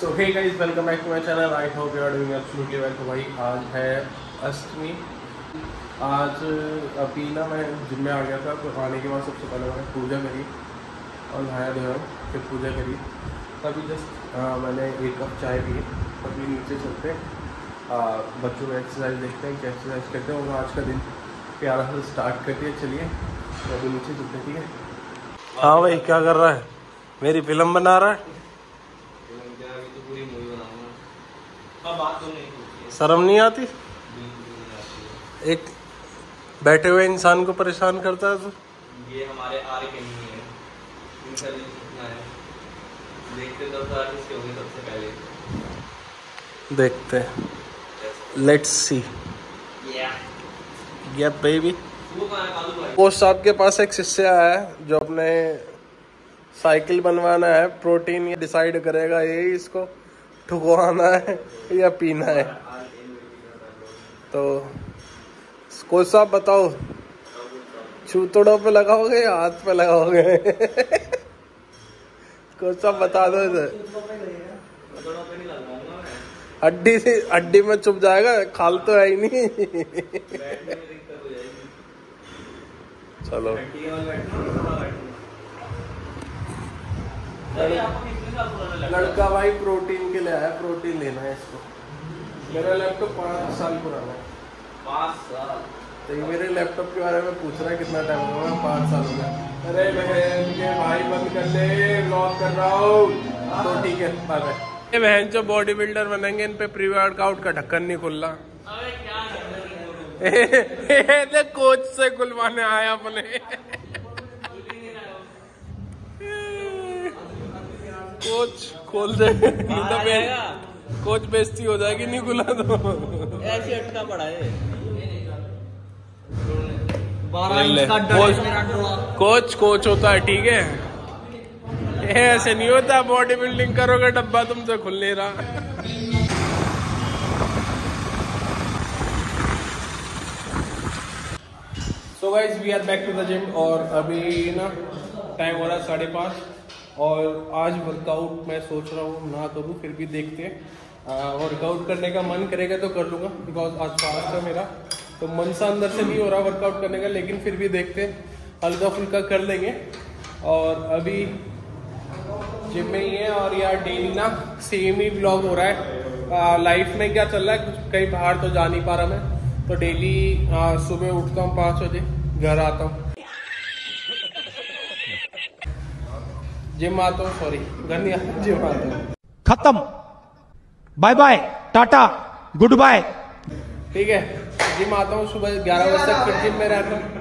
So hey guys welcome back to my channel I hope you are doing absolutely well तो भाई, आज है अष्टमी। आज अभी ना मैं जिम में आ गया था तो आने के बाद सबसे पहले मैंने पूजा करी और नहाया धोया, फिर पूजा करी। तभी जस्ट मैंने एक कप चाय पी। अभी नीचे चलते बच्चों को एक्सरसाइज देखते हैं कि एक्सरसाइज करते हैं। और आज का दिन प्यारा से स्टार्ट करते हैं। चलिए तो अभी नीचे चलते ठीक है? हाँ भाई, क्या कर रहा है? मेरी फ़िल्म बना रहा है? शर्म नहीं आती? एक बैठे हुए इंसान को परेशान करता है तो? ये हमारे आर के नहीं है। है। देखते तो सबसे पहले। देखते लेट्स सी या बेबी है पोस्ट साहब के पास एक शिष्य आया है जो अपने साइकिल बनवाना है प्रोटीन ये डिसाइड करेगा ये इसको ठुकवाना है या पीना है? तो कोच साहब बताओ चूतड़ों पे लगाओगे या हाथ पे लगाओगे? कोच साहब बता दो इधर। हड्डी से हड्डी में चुप जाएगा खाल तो है ही नहीं। चलो। लड़का भाई प्रोटीन के लिए आया प्रोटीन लेना है इसको। मेरा लैपटॉप पाँच साल पुराना है। पाँच साल। तो ये मेरे लैपटॉप के बारे में पूछ रहा है कितना टाइम हुआ है पाँच साल हो गया। अरे बहन के भाई बंद कर ले ब्लॉग कर रहा हूँ। तो ठीक है बाय बाय ये बहन जो बॉडी बिल्डर बनेंगे इन पे प्री वर्कआउट का ढक्कन नहीं खुल रहा हो? कोच से खुलवाने आया अपने। कोच खोल दे। नहीं तो बे- कोच बेइज्जती हो जाएगी नहीं खुला तो। ऐसे अटका पड़ा है? ले बारह ले। इंच का कोच- कोच कोच होता है ठीक है? ऐसे नहीं होता बॉडी बिल्डिंग करोगे डब्बा तुमसे खुल नहीं रहा। So guys we are back to the gym और अभी ना टाइम हो रहा है साढ़े पाँच। और आज वर्कआउट मैं सोच रहा हूँ, ना करूँ, फिर भी देखते हैं। वर्कआउट करने का मन करेगा तो कर लूँगा बिकॉज़ आज फास्ट है मेरा। तो मन सा अंदर से नहीं हो रहा वर्कआउट करने का, लेकिन फिर भी देखते हैं। हल्का फुल्का कर लेंगे। और अभी जिम में ही है और यार डेली ना सेम ही ब्लॉग हो रहा है। लाइफ में क्या चल रहा है? कुछ कहीं बाहर तो जा नहीं पा रहा मैं। तो डेली सुबह उठता हूँ पाँच बजे, घर आता हूँ। जिम आता हूँ सॉरी घर नहीं आता जिम आता हूँ खत्म। Bye bye tata good bye ठीक है जिम आता हूँ सुबह ग्यारह बजे तक फिर जिम में रहता हूँ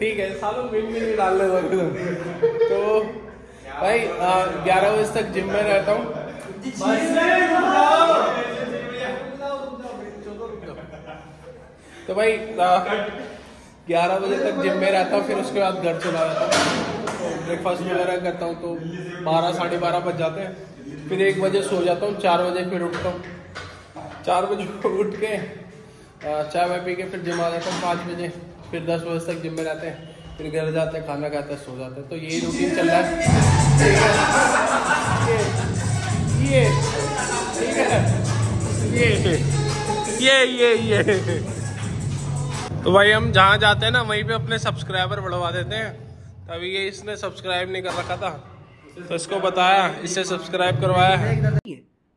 ठीक है सालों मिन भी डाल दो तो। भाई ग्यारह बजे तक जिम में रहता हूँ। तो भाई ग्यारह बजे तक जिम में रहता हूँ, फिर उसके बाद घर चला जाता हूँ। ब्रेकफास्ट वगैरह करता हूँ तो बारह, साढ़े बारह बज जाते हैं। फिर एक बजे सो जाता हूँ, चार बजे फिर उठता हूँ। चार बजे उठ के चाय वाय पी के फिर जिम आ जाता हूँ, पाँच बजे। फिर दस बजे तक जिम में रहते हैं, फिर घर जाते हैं, खाना खाते हैं, सो जाते हैं। तो यही रूटीन चल रहा है। ये ये ये ये ये। तो भाई हम जहाँ जाते हैं ना वहीं पे अपने सब्सक्राइबर बढ़वा देते हैं। तभी ये इसने सब्सक्राइब नहीं कर रखा था। तो इसको बताया इससे सब्सक्राइब करवाया है।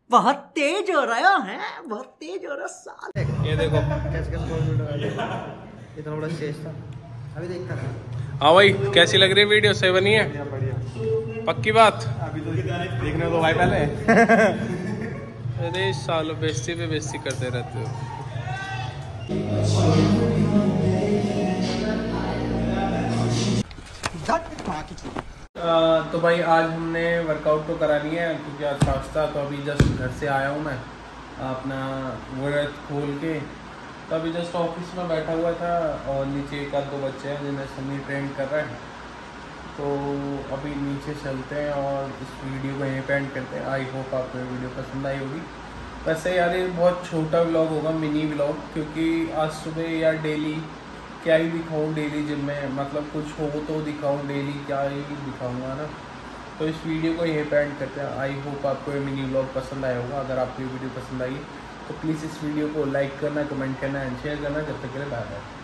बहुत तेज हो रहा है बहुत तेज हो रहा साल। ये देखो। कैसे कैसे बोल रहा है इतना बड़ा स्टेज था अभी देखता हाँ भाई कैसी लग रही है वीडियो सही बनी है। पक्की बात? अभी तो देखने को भाई पहले। अरे सालो बेस्ती पे बेइज्जती करते रहते हो। तो भाई आज हमने वर्कआउट तो करा लिया है, क्योंकि आज था तो अभी जस्ट घर से आया हूँ मैं, अपना वर्क खोल के। तो अभी जस्ट ऑफ़िस में बैठा हुआ था और नीचे एक आध दो बच्चे हैं जिन्हें सनी ट्रेन कर रहे हैं। तो अभी नीचे चलते हैं और इस वीडियो को यहीं पे एंड करते हैं। आई होप आपको वीडियो पसंद आई होगी। वैसे यार ये बहुत छोटा व्लॉग होगा मिनी व्लॉग क्योंकि आज सुबह यार डेली क्या ही दिखाऊँ डेली जिम में मतलब कुछ हो तो दिखाऊँ डेली क्या ही दिखाऊँगा ना? तो इस वीडियो को यहीं पे एंड करते हैं। आई होप आपको ये मिनी व्लॉग पसंद आया होगा। अगर आपको ये वीडियो पसंद आई तो प्लीज़ इस वीडियो को लाइक करना कमेंट करना एंड शेयर करना। जब तक के लिए बाय बाय